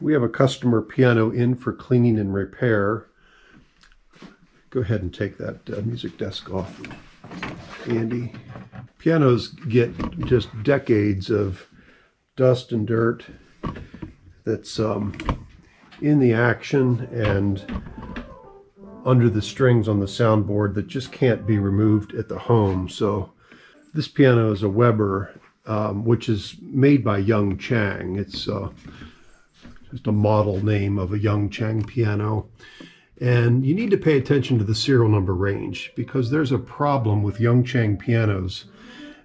We have a customer piano in for cleaning and repair. Go ahead and take that uh, music desk off, Andy. Pianos get just decades of dust and dirt that's um, in the action and under the strings on the soundboard that just can't be removed at the home. So this piano is a Weber, um, which is made by Young Chang. It's uh, just a model name of a Young Chang piano. And you need to pay attention to the serial number range because there's a problem with Young Chang pianos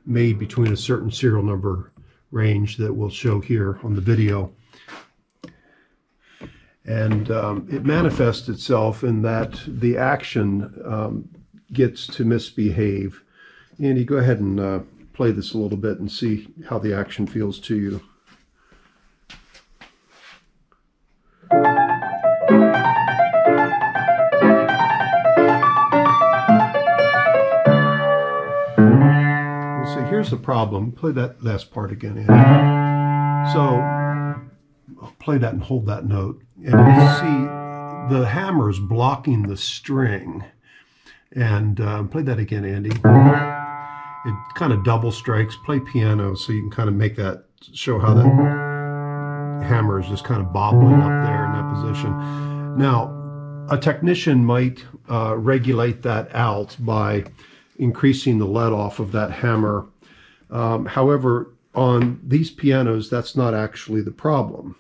made between a certain serial number range that we'll show here on the video. And um, it manifests itself in that the action um, gets to misbehave. Andy, go ahead and uh, play this a little bit and see how the action feels to you. So here's the mm. problem. Play that last part again, Andy. Uh-huh. So play that and hold that note and you uh-huh. see the hammer is blocking the string. And uh, play that again, Andy. Uh-huh. It kind of double strikes. Play piano so you can kind of make that, show how that hammer is just kind of bobbling up there in that position. Now, a technician might uh, regulate that out by increasing the let off of that hammer. Um, however, on these pianos, that's not actually the problem.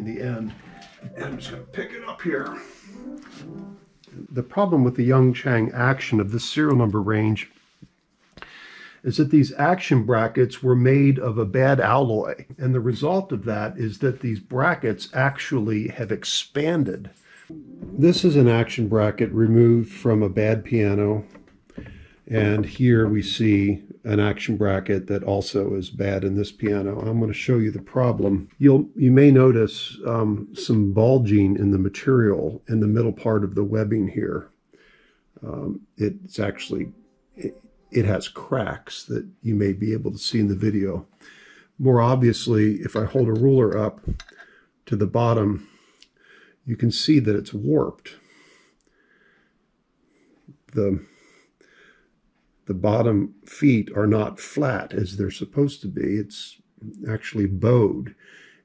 in the end. And I'm just going to pick it up here. The problem with the Young Chang action of this serial number range is that these action brackets were made of a bad alloy. And the result of that is that these brackets actually have expanded. This is an action bracket removed from a bad piano. And here we see an action bracket that also is bad in this piano. I'm going to show you the problem. You'll you may notice um, some bulging in the material in the middle part of the webbing here. Um, it's actually it, it has cracks that you may be able to see in the video. More obviously, if I hold a ruler up to the bottom, you can see that it's warped. The the bottom feet are not flat as they're supposed to be. It's actually bowed.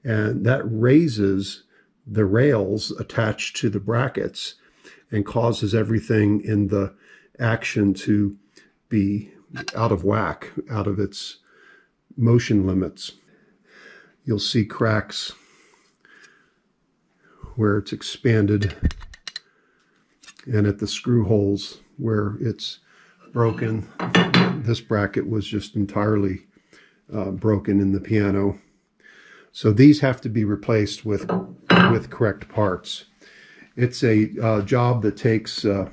And that raises the rails attached to the brackets and causes everything in the action to be out of whack, out of its motion limits. You'll see cracks where it's expanded and at the screw holes where it's broken. This bracket was just entirely uh, broken in the piano. So these have to be replaced with, with correct parts. It's a uh, job that takes uh,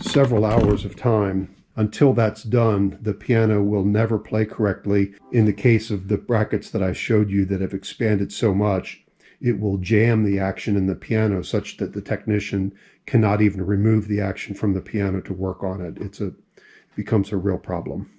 several hours of time. Until that's done, the piano will never play correctly. In the case of the brackets that I showed you that have expanded so much, it will jam the action in the piano such that the technician cannot even remove the action from the piano to work on it. It's a becomes a real problem.